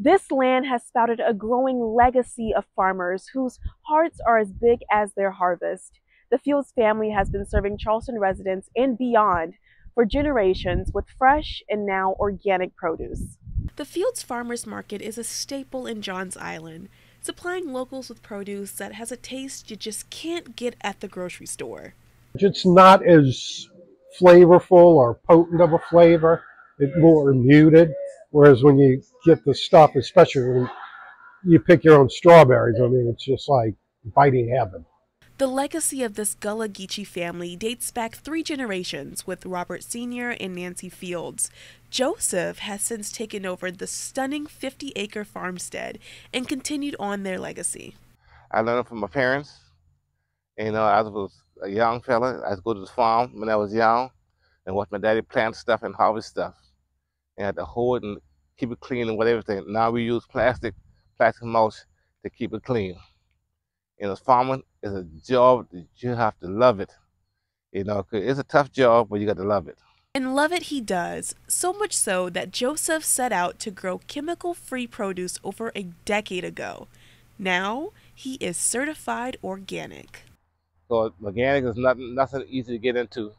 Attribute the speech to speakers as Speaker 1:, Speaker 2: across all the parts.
Speaker 1: This land has spouted a growing legacy of farmers whose hearts are as big as their harvest. The Fields family has been serving Charleston residents and beyond for generations with fresh and now organic produce. The Fields Farmers Market is a staple in Johns Island, supplying locals with produce that has a taste you just can't get at the grocery store.
Speaker 2: It's not as flavorful or potent of a flavor. It's more muted. Whereas when you get the stuff, especially when you pick your own strawberries, I mean, it's just like biting heaven.
Speaker 1: The legacy of this Gullah Geechee family dates back three generations with Robert Sr. and Nancy Fields. Joseph has since taken over the stunning 50 acre farmstead and continued on their legacy.
Speaker 3: I learned from my parents. You know, I was a young fella. I would go to the farm when I was young and watch my daddy plant stuff and harvest stuff. And had to hold it and keep it clean and whatever. Now we use plastic, plastic mulch to keep it clean. And as farming is a job that you have to love it. You know, it's a tough job, but you got to love it.
Speaker 1: And love it he does, so much so that Joseph set out to grow chemical free produce over a decade ago. Now he is certified organic.
Speaker 3: So organic is nothing nothing easy to get into.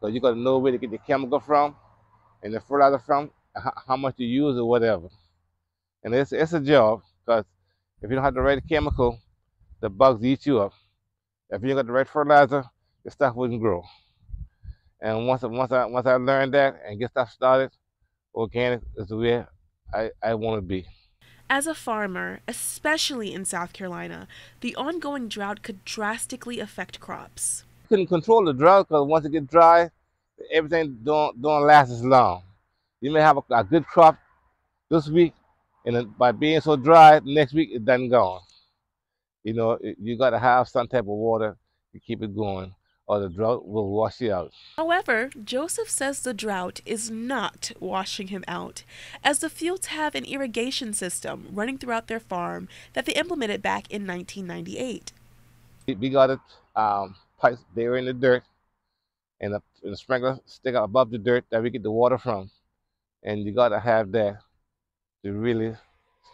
Speaker 3: So you gotta know where to get the chemical from and the fertilizer from, how much you use or whatever. And it's it's a job because if you don't have the right chemical, the bugs eat you up. If you don't got the right fertilizer, the stuff wouldn't grow. And once once I once I learned that and get stuff started, organic is the way I, I want to be.
Speaker 1: As a farmer, especially in South Carolina, the ongoing drought could drastically affect crops.
Speaker 3: You couldn't control the drought because once it gets dry, everything don't don't last as long. You may have a, a good crop this week, and by being so dry, next week it done gone you know, you got to have some type of water to keep it going or the drought will wash you out.
Speaker 1: However, Joseph says the drought is not washing him out, as the Fields have an irrigation system running throughout their farm that they implemented back in 1998.
Speaker 3: We got it um, pipes there in the dirt, and the, and the sprinkler stick out above the dirt that we get the water from, and you got to have that to really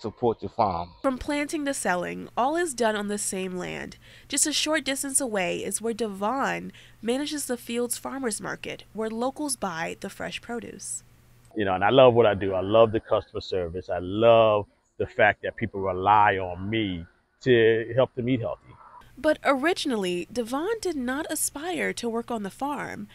Speaker 3: support your farm.
Speaker 1: From planting to selling, all is done on the same land. Just a short distance away is where Devon manages the Fields Farmers Market, where locals buy the fresh produce.
Speaker 4: You know, and I love what I do. I love the customer service. I love the fact that people rely on me to help them eat healthy.
Speaker 1: But originally, Devon did not aspire to work on the farm.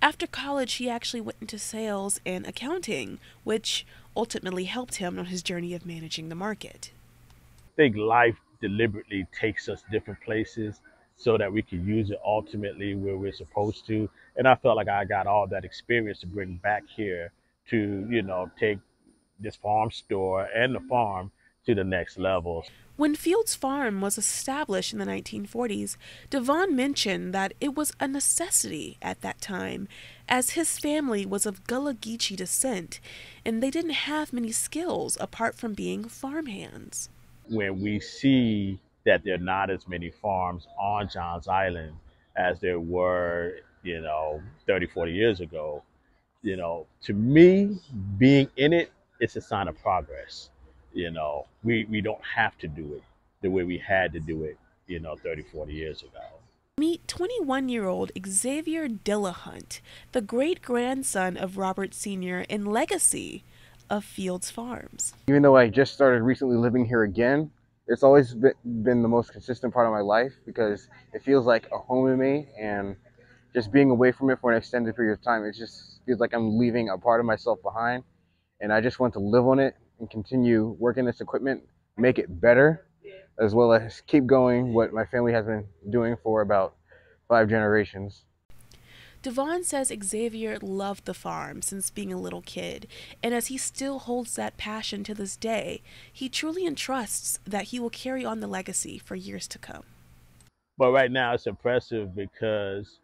Speaker 1: After college, he actually went into sales and accounting, which ultimately helped him on his journey of managing the market.
Speaker 4: I think life deliberately takes us different places so that we can use it ultimately where we're supposed to. And I felt like I got all that experience to bring back here to, you know, take this farm store and the farm to the next level.
Speaker 1: When Fields Farm was established in the 1940s, Devon mentioned that it was a necessity at that time, as his family was of Gullah Geechee descent, and they didn't have many skills apart from being farmhands.
Speaker 4: When we see that there are not as many farms on Johns Island as there were, you know, 30, 40 years ago, you know, to me, being in it, it's a sign of progress you know, we, we don't have to do it the way we had to do it, you know, 30, 40 years ago.
Speaker 1: Meet 21 year old Xavier Dillahunt, the great grandson of Robert Sr. and legacy of Fields Farms.
Speaker 5: Even though I just started recently living here again, it's always been the most consistent part of my life because it feels like a home to me and just being away from it for an extended period of time, it just feels like I'm leaving a part of myself behind. And I just want to live on it and continue working this equipment, make it better, as well as keep going what my family has been doing for about five generations.
Speaker 1: Devon says Xavier loved the farm since being a little kid, and as he still holds that passion to this day, he truly entrusts that he will carry on the legacy for years to come.
Speaker 4: But right now it's impressive because,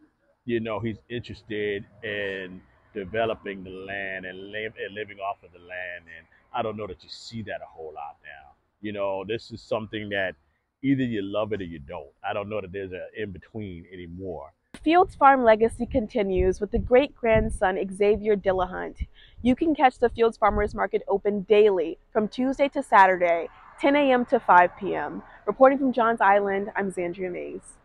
Speaker 4: you know, he's interested in developing the land and, live, and living off of the land and I don't know that you see that a whole lot now. You know, this is something that either you love it or you don't. I don't know that there's an in between anymore.
Speaker 6: Fields Farm legacy continues with the great grandson Xavier Dillahunt. You can catch the Fields Farmers Market open daily from Tuesday to Saturday, 10 a.m. to 5 p.m. Reporting from Johns Island, I'm Zandria Mays.